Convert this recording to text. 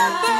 remember